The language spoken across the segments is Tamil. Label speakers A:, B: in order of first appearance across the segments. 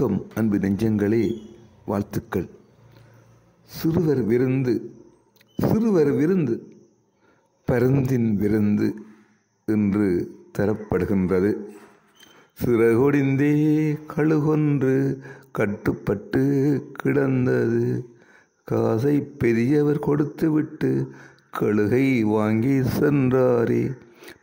A: வணக்கம் அன்பு நெஞ்சங்களே வாழ்த்துக்கள். சிறுவர் விருந்து சிறுவர் விருந்து பருந்தின் விருந்து என்று தரப்படுகின்றது. சிறகொடிந்தே கழுகொன்று கட்டுப்பட்டு கிடந்தது. காசை பெரியவர் கொடுத்துவிட்டு கழுகை வாங்கி சென்றாரே.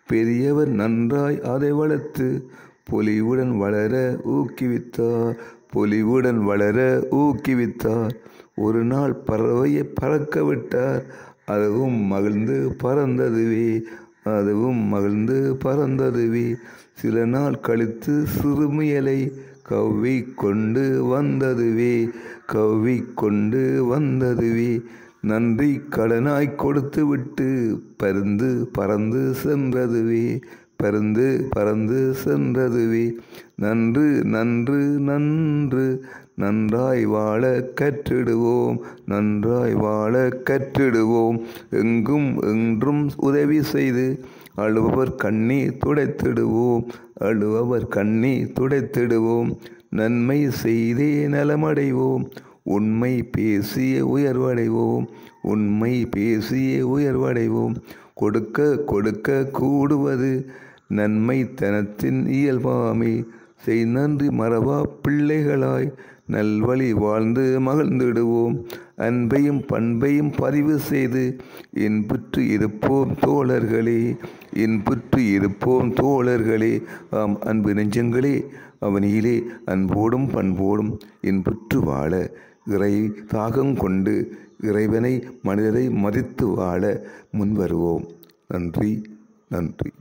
A: பெரியவர் நன்றாய் அதை வளர்த்து பொலிவுடன் வளர ஊக்குவித்தார். பொலிவுடன் வளர ஊக்குவித்தார். ஒரு நாள் பறவையை பறக்க விட்டார். அதுவும் மகிழ்ந்து பறந்ததுவே. அதுவும் மகிழ்ந்து பறந்ததுவே. சில நாள் கழித்து சிறுமியலை கவ்வி கொண்டு வந்ததுவே. கவ்வி கொண்டு வந்ததுவே. நன்றி கடனாய் கொடுத்து விட்டு பருந்து பறந்து சென்றதுவே. பருந்து பறந்து சென்றதுவே. நன்று நன்று நன்று நன்றாய் வாழ கற்றிடுவோம். நன்றாய் வாழ கற்றிடுவோம். எங்கும் என்றும் உதவி செய்து அழுபவர் கண்ணி துடைத்திடுவோம். அழுபவர் கண்ணி துடைத்திடுவோம். நன்மை செய்தே நலமடைவோம். உண்மை பேசிய உயர்வடைவோம். உண்மை பேசிய உயர்வடைவோம். கொடுக்க கொடுக்க கூடுவது நன்மை தனத்தின் இயல்பாமே. செய் நன்றி மறவா பிள்ளைகளாய். நல்வழி வாழ்ந்து மகிழ்ந்திடுவோம். அன்பையும் பண்பையும் பதிவு செய்து இன்புற்று இருப்போம் தோழர்களே. இன்புற்று இருப்போம் தோழர்களே. ஆம் அன்பு நெஞ்சங்களே அவனியிலே அன்போடும் பண்போடும் இன்புற்று வாழ இறை தாகம் கொண்டு இறைவனை மனிதரை மதித்து வாழ முன்வருவோம். நன்றி நன்றி.